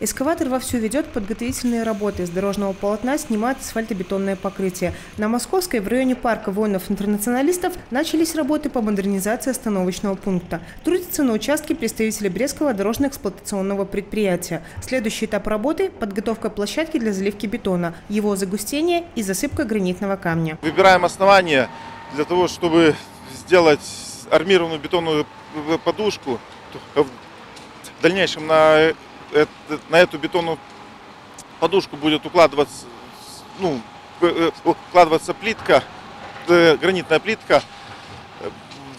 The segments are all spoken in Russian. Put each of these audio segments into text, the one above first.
Эскаватор вовсю ведет подготовительные работы. С дорожного полотна снимают асфальтобетонное покрытие. На Московской в районе парка воинов-интернационалистов начались работы по модернизации остановочного пункта. Трудятся на участке представители Брестского дорожно-эксплуатационного предприятия. Следующий этап работы – подготовка площадки для заливки бетона, его загустение и засыпка гранитного камня. Выбираем основание для того, чтобы сделать армированную бетонную подушку. В дальнейшем на на эту бетонную подушку будет укладываться, ну, э, укладываться плитка, э, гранитная плитка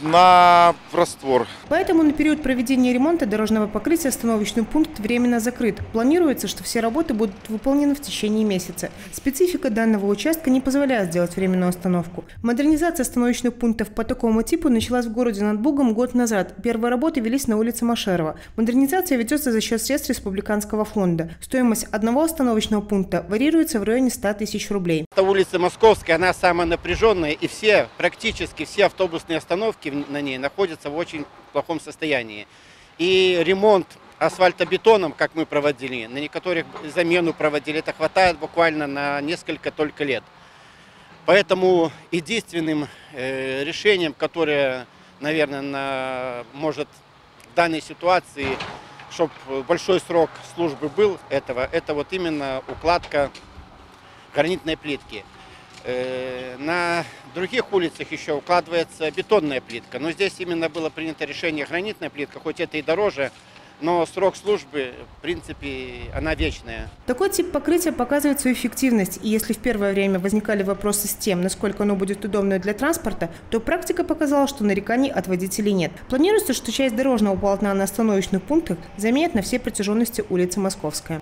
на раствор. Поэтому на период проведения ремонта дорожного покрытия остановочный пункт временно закрыт. Планируется, что все работы будут выполнены в течение месяца. Специфика данного участка не позволяет сделать временную остановку. Модернизация остановочных пунктов по такому типу началась в городе над Бугом год назад. Первые работы велись на улице Машерова. Модернизация ведется за счет средств Республиканского фонда. Стоимость одного остановочного пункта варьируется в районе 100 тысяч рублей. Это улица Московская, она самая напряженная, и все, практически все автобусные остановки на ней находятся в очень плохом состоянии. И ремонт асфальтобетоном, как мы проводили, на некоторых замену проводили, это хватает буквально на несколько только лет. Поэтому единственным э, решением, которое, наверное, на, может в данной ситуации, чтобы большой срок службы был этого, это вот именно укладка гранитной плитки. Э, на других улицах еще укладывается бетонная плитка, но здесь именно было принято решение гранитная плитка, хоть это и дороже, но срок службы, в принципе, она вечная. Такой тип покрытия показывает свою эффективность, и если в первое время возникали вопросы с тем, насколько оно будет удобно для транспорта, то практика показала, что нареканий от водителей нет. Планируется, что часть дорожного полотна на остановочных пунктах заменят на всей протяженности улицы Московская.